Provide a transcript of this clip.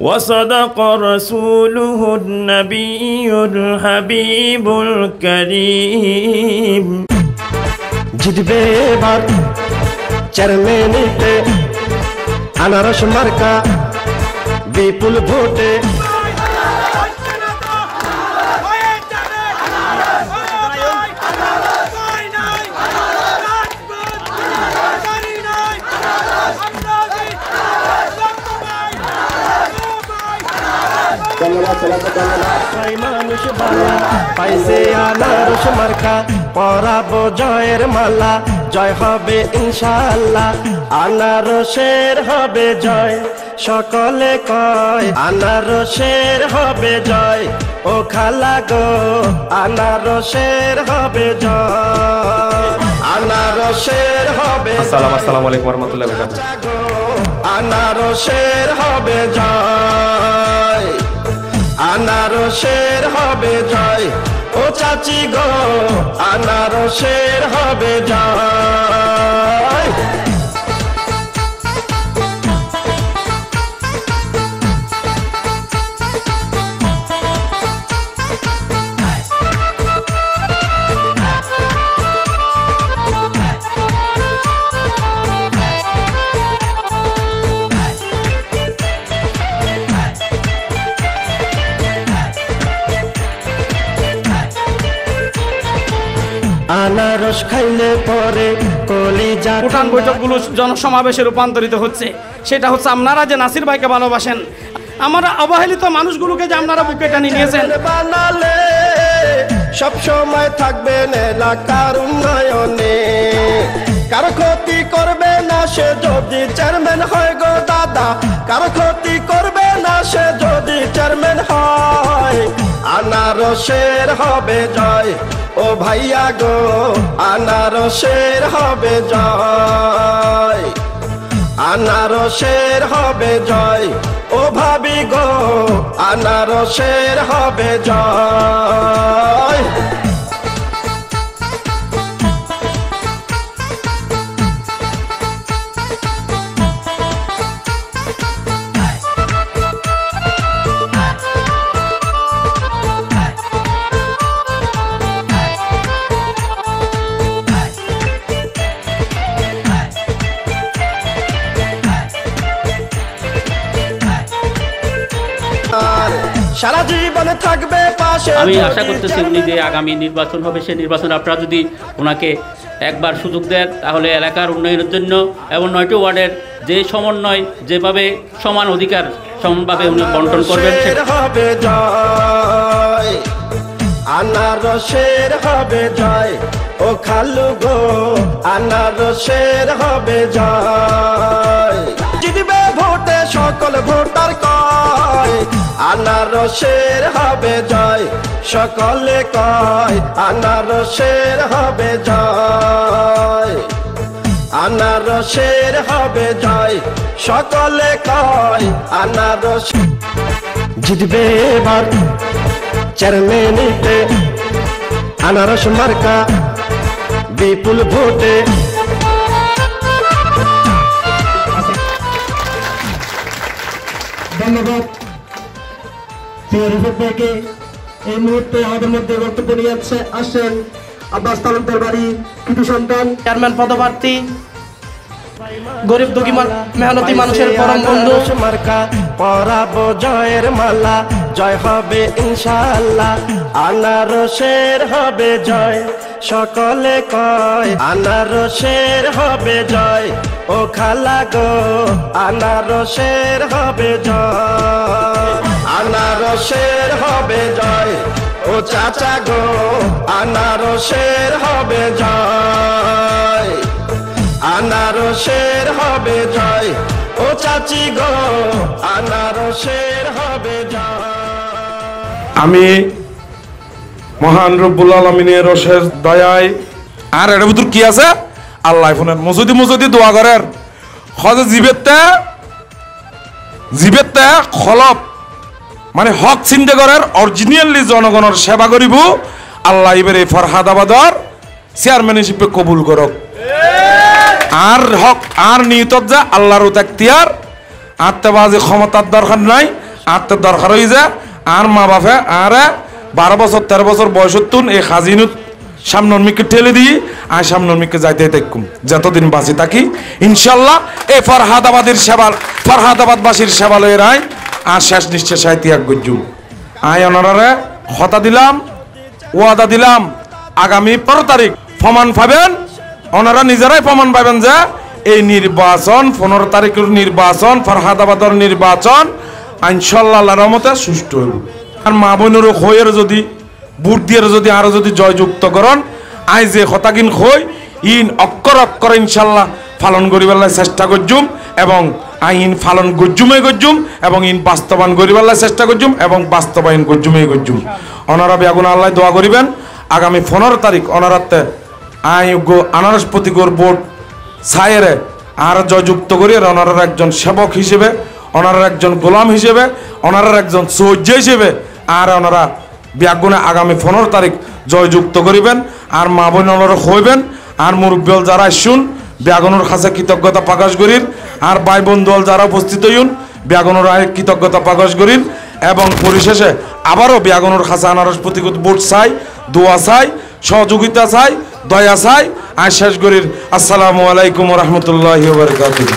وصدق رسوله النبي الحبيب الكريم জিতবে এবার চেয়ারম্যানিতে আনারস মার্কা বিপুল ভোটে মানুষ বালা। পাইছে আনারস মার্কা পরাবো জয়ের মালা। জয় হবে ইনশাআল্লাহ আনারসের হবে জয়। সকলে কয় আনারসের হবে জয়। ও খালা গো আনারসের হবে জয়। আনারসের হবে আসসালাম আসসালামু আলাইকুম রহমতুল্লাহ বরকাতুহ। গো আনারসের হবে জয়। আনারসের হবে জয়। ও চাচি গো আনারসের হবে জয়। আনারস খাইলে পরে কলিজা বৈঠকগুলো জনসমাবেশে রূপান্তরিত হচ্ছে। সেটা হচ্ছে আপনারা যে নাসির ভাইকে ভালোবাসেন আমরা অবহেলিত মানুষগুলোকে যে আপনারা বুকে টানিয়ে নিয়েছেন। বানালে সব সময় থাকবেন এলাকার উন্নয়নে। কারও ক্ষতি করবে না সে যদি চেয়ারম্যান হয় গো দাদা কারও ক্ষতি করবে না সে আনারসের হবে জয়। ও ভাইয়া গো, আনারসের হবে জয়। আনারসের হবে জয়। ও ভাবি গো, আনারসের হবে জয়। সারা জীবনে থাকবে পাশে আমি আশা করতেছি উনি যে আগামী নির্বাচন হবে সেই নির্বাচন আপনারা যদি ওনাকে একবার সুযোগ দেন তাহলে এলাকার উন্নয়নের জন্য এবং নয়টি ওয়ার্ডের যে সমন্বয় যেভাবে সমান অধিকার সমানভাবে উনি বন্টন করবেন হবে জয়। আনারসের হবে জয়। ও খালু গো আনারসের হবে জয়। জিতবে ভোটে সকল ভোটার আনারসের হবে জয়, সকলে কয় আনারসের হবে জয়। আনারসের হবে জয়, সকলে কয় আনারস জিতবে এবার চেয়ারম্যানিতে আনারস মার্কা, বিপুল ভোটে। ধন্যবাদ। প্রিয় রিফাত ভাইকে এই মুহূর্তে আমাদের মধ্যে বক্তব্য নিয়ে আসছে আসছেন আব্বাস তালুকদার বাড়ি কৃতি সন্তান। চেয়ারম্যান পদপ্রার্থী গরিব দুঃখী মেহনতি মানুষের পরম বন্ধু। মার্কা পরাবো জয়ের মালা জয় হবে ইনশাআল্লাহ। আনারসের হবে জয় সকলে কয় আনারসের হবে জয়। ও খালা গো আনারসের হবে জয়। আনারসের হবে জয়। ও চাচা গো, আনারসের হবে জয়। আনারসের হবে জয়। ও চাচি গো, আনারসের হবে জয়। আমি মহান রব্বুল আলমিনের অশেষ দয়ায় আর এর ভিতর কি আছে? আল্লাহ ফোনের মজুদি মজুদি দোয়া করেন। হজে জিবেতে জিবেতে খলপ মানে হক চিন্তা করার অরিজিনালি জনগণের সেবা করিব। আল্লাহ এবার এই ফরহাদাবাদর চেয়ারম্যান হিসেবে কবুল করক। আর হক, আর নিয়তত যা আল্লাহর এখতিয়ার, আত্মবাজি ক্ষমতার দরকার নাই তো দরকার হয়ে যায় আর মা বাপে আর বারো বছর, তেরো বছর বয়সের তুন এই খাজিনুত সামনের মিকে ঠেলে দিই, আর সামনের মিকে যাইতে দেখুম। যতদিন বাঁচি থাকি, ইনশাল্লাহ এই ফরহাদাবাদের সেবাল ফরহাদাবাদবাসীর সেবালয়ের আয় আর শেষ নিঃশ্বাস আয় ত্যাগ গজ্জুম আয় অনারে হতা দিলাম, ওয়াদা দিলাম, আগামী পনেরো তারিখ প্রমাণ পাবেন। ওনারা নিজেরাই প্রমাণ পাবেন যে এই নির্বাচন, পনেরো তারিখের নির্বাচন, ফরহাদাবাদের নির্বাচন ইনশাল্লাহ রহমতে সুষ্ঠু হইব। আর মা বোনের হইয়ের যদি, বুট দিয়ে যদি আরও যদি জয়যুক্ত করন আই যে হতাকিন হই ইন অক্ষর অক্ষর ইনশাল্লাহ পালন করিবার চেষ্টা করজুম এবং আইন ফালন গজ্জুমে গজ্জুম এবং ইন বাস্তবায়ন করিবার চেষ্টা করজুম এবং বাস্তবায়ন গজ্জুমে গজ্জুম। অনারা বেগুন আল্লাহ দোয়া করিবেন। আগামী পনেরো তারিখ অনারাতে আই গো আনারস প্রতিকর বোর্ড ছায়েরে আর জয়যুক্ত করি ওনার একজন সেবক হিসেবে ওনার একজন গোলাম হিসেবে ওনার একজন সৌর্য হিসেবে আর ওনারা ব্যাগুনে আগামী পনেরো তারিখ জয়যুক্ত করিবেন। আর মা বোন ওনারা হইবেন। আর মুরব্বল যারা শুন ব্যাগনের খাসা কৃতজ্ঞতা প্রকাশ করির। আর ভাই দল যারা উপস্থিত হইন ব্যাগনোর আয় কৃতজ্ঞতা প্রকাশ করিন এবং পরিশেষে আবারও ব্যাগনোর খাসা আনারস প্রতিকূল বোর্ড চাই, দোয়া চাই, সহযোগিতা চাই, দয়া চাই। আর শেষ করির, আসসালামু আলাইকুম রহমতুল্লাহ বারকাতুহ।